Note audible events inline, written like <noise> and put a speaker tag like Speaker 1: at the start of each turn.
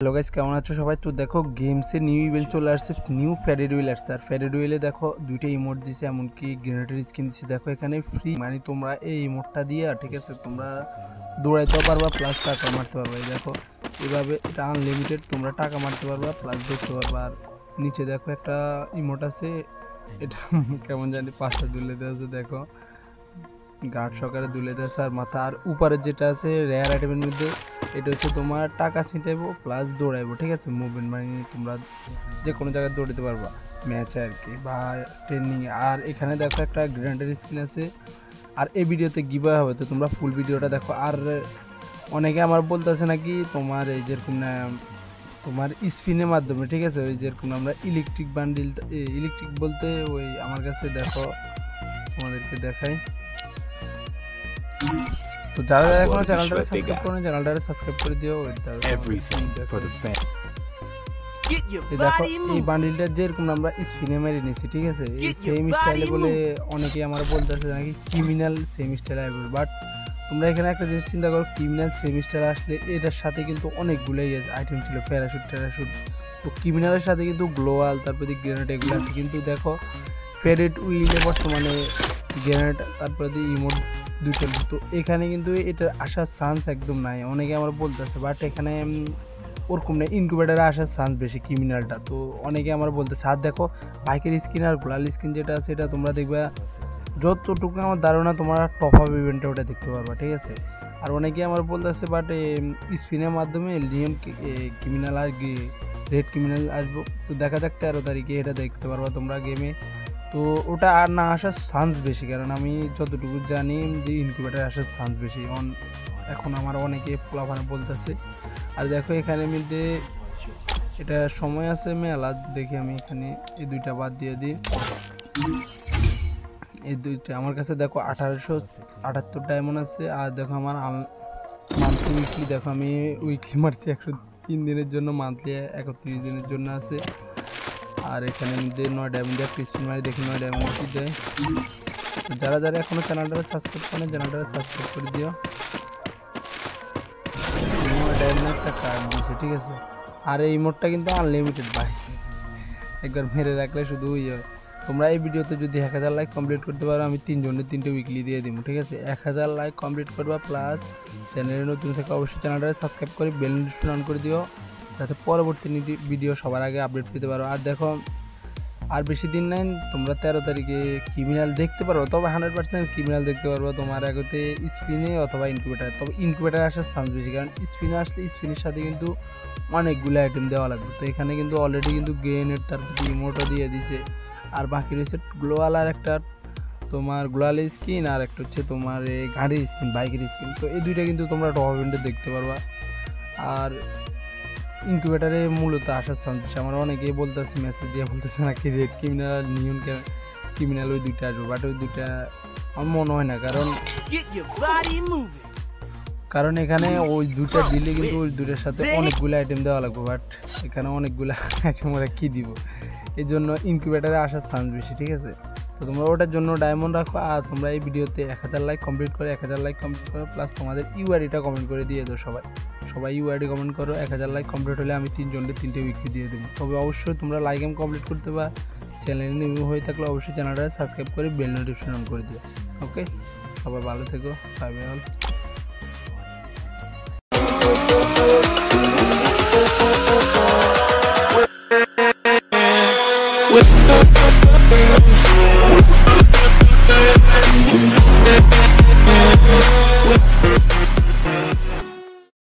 Speaker 1: Hello guys, কেমন আছো সবাই? তো দেখো গেমসে নিউ ইভেন্ট চলে আসছে নিউ ফ্যারেড হুইল আসছে আর ফ্যারেড হুইলে দেখো, দুইটা ইমোট দিছে, এমনকি গ্রেনেডের স্কিন দিছে। দেখো, এখানে ফ্রি মানে তোমরা এই ইমোটটা দিয়ে, ঠিক আছে, তোমরা দৌড়াইতেও পারবা প্লাস টাকা মারতে পারবা। দেখো, এভাবে এটা আনলিমিটেড তোমরা টাকা মারতে পারবা প্লাস দেখতে পারবা। আর নিচে দেখো, একটা ইমোট আছে, এটা কেমন জানি পাঁচটা দুলে দেওয়া আছে, দেখো। গার্ড সকালে দুলে দেওয়া আর মাথা আর উপরের যেটা আছে রেয়ার আইটেমের মধ্যে এটা হচ্ছে তোমার টাকা ছিটাইবো প্লাস দৌড়াইবো, ঠিক আছে? মুভমেন্ট মানে তোমরা যে কোনো জায়গায় দৌড়াতে পারবা। ম্যাচে আর কি, বা ট্রেনিং আর এখানে দেখো একটা গ্র্যান্ডের স্ক্রিন আছে। আর এই ভিডিওতে গিভওয়ে হবে, তো তোমরা ফুল ভিডিওটা দেখো। আর অনেকে আমার বলতেছে নাকি তোমার এই যেরকম তোমার স্পিনের মাধ্যমে, ঠিক আছে? ওই যেরকম আমরা ইলেকট্রিক বান্ডিল ইলেকট্রিক বলতে ওই আমার কাছে দেখো, তোমাদেরকে দেখাই। তো যারা এখনও সাবস্ক্রাইব করেন সাবস্ক্রাইব করে দিও দেখো এই বান্ডিলটা যেরকম আমরা স্পিনে মেরে নিছি ঠিক আছে? এই
Speaker 2: Get your
Speaker 1: সেম স্টাইলে বলে
Speaker 2: moving.
Speaker 1: আমার বলতেছে নাকি ক্রিমিনাল সেম স্টাইল আসবে বাট তোমরা এখানে একটা জিনিস চিন্তা করো ক্রিমিনাল সেম স্টাইল আসলে এটার সাথে কিন্তু অনেকগুলোই আইটেম ছিল প্যারাশুট ট্যারাশুট তো ক্রিমিনালের সাথে কিন্তু গ্লোয়াল তারপরে গ্রেনেড এগুলো আছে। কিন্তু দেখো ফেরেট উইলে বর্তমানে গ্রেনেড তারপরে ইমোট দুটো তো এখানে কিন্তু এটার আসার চান্স একদম নাই। অনেকে আমার বলতেছে, বাট এখানে ওরকম না ইনকিউবেটারে আসার চান্স বেশি ক্রিমিনালটা তো অনেকে আমার বলতেছে, আর দেখো বাইকের স্কিন আর গোলাল স্কিন যেটা আছে, এটা তোমরা দেখবে, যতটুকু আমার ধারণা, তোমরা টপ আপ ইভেন্টে ওটা দেখতে পারবা, ঠিক আছে? আর অনেকে আমার বলতেছে, বাট স্পিনের মাধ্যমে লিয়াম ক্রিমিনাল আর রেড ক্রিমিনাল আসব। তো দেখা যাক তেরো তারিখে এটা দেখতে পারবা তোমরা গেমে তো ওটা আর না আসার চান্স বেশি, কারণ আমি যতটুকু জানি যে ইনকিউবেটার আসার চান্স বেশি। এখন আমার অনেকে ফোলাফানে বলতেছে। আর দেখো এখানে মধ্যে এটা সময় আছে মেলা, দেখি আমি এখানে এই দুইটা বাদ দিয়ে দিই। এই দুইটা, আমার কাছে দেখো আঠারোশো আটাত্তর ডায়মন্ড আছে, আর দেখো আমার মান্থলি উইকলি দেখো আমি উইকলি মারছি একশো তিন দিনের জন্য মান্থলি একত্রিশ দিনের জন্য আছে। আর এখানে মধ্যে নয় ডায়মন্ড দিয়ে পিসপিন মারি দেখি নয় ডায়মন্ড দেয়। যারা যারা এখনও চ্যানেলটা সাবস্ক্রাইব করেন চ্যানেলটা সাবস্ক্রাইব করে দিও। নয় ডায়মন্ড একটা কার্ড দিছে ঠিক আছে? আর এই মোডটা কিন্তু আনলিমিটেড ভাই। একবার মেরে রাখলে শুধু ইয়ে হয় তোমরা এই ভিডিওতে যদি এক হাজার লাইক কমপ্লিট করতে পারো, আমি তিনজনের তিনটে উইকলি দিয়ে দিব, ঠিক আছে? এক হাজার লাইক কমপ্লিট করবা প্লাস চ্যানেলে নতুন থেকে অবশ্যই চ্যানেলটা সাবস্ক্রাইব করে বেল নোটিফিকেশন অন করে দিও। যাতে পরবর্তী ভিডিও সবার আগে আপডেট পেতে পারো। আর দেখো, আর বেশি দিন নাই, তোমরা তেরো তারিখে ক্রিমিনাল দেখতে পারো তবে হান্ড্রেড পার্সেন্ট ক্রিমিনাল দেখতে পারব তোমার আগতে স্পিনে অথবা ইনকিউবেটার তবে ইনকিউবেটার আসার চান্স বেশি, কারণ স্পিনে আসলে স্পিনের সাথে কিন্তু অনেকগুলো আইটেম দেওয়া লাগবে। তো এখানে কিন্তু অলরেডি কিন্তু গেনের তারপর ইমোটো দিয়ে দিছে। আর বাকি রয়েছে গ্লোয়াল আর একটা, তোমার গ্লোয়াল স্কিন আর একটা হচ্ছে তোমার গাড়ির স্কিন বাইকের স্কিন তো এই দুইটা কিন্তু তোমরা টপ ইভেন্টে দেখতে পারবা। আর ইনকিউবেটারে মূলত আসার চান্স বেশি। আমার অনেকেই বলতেছে মেসেজ দিয়ে বলতেছে নাকি রেড ক্রিমিনাল নিয়ন ক্রিমিনাল ওই দুইটা আসবে বাট ওই দুইটা আমার মনে হয় না। কারণ. কারণ এখানে ওই দুটা দিলে কিন্তু ওই দুটার সাথে অনেকগুলো আইটেম দেওয়া লাগবে বাট এখানে অনেকগুলো <laughs> আইটেম ওরা কী দিব? এই জন্য ইনকিউবেটারে আসার চান্স বেশি ঠিক আছে? তো তোমরা ওটার জন্য ডায়মন্ড রাখো আর তোমরা এই ভিডিওতে এক হাজার লাইক কমপ্লিট করে এক হাজার লাইক কমপ্লিট করো প্লাস তোমাদের ইউআইডিটা কমেন্ট করে দিয়ে দাও সবাই। সবাই ওয়ার্ডে কমেন্ট করো, এক হাজার লাইক কমপ্লিট হলে আমি তিনজনকে তিনটে উইকলি দিয়ে দেবো। তবে অবশ্যই তোমরা লাইক এম কমপ্লিট করতে বা চ্যানেল নিউ হয়ে থাকলে অবশ্যই চ্যানেলটা সাবস্ক্রাইব করে বেল নোটিফিকেশন অন করে দিও। ওকে সবাই ভালো থেকো। Bye bye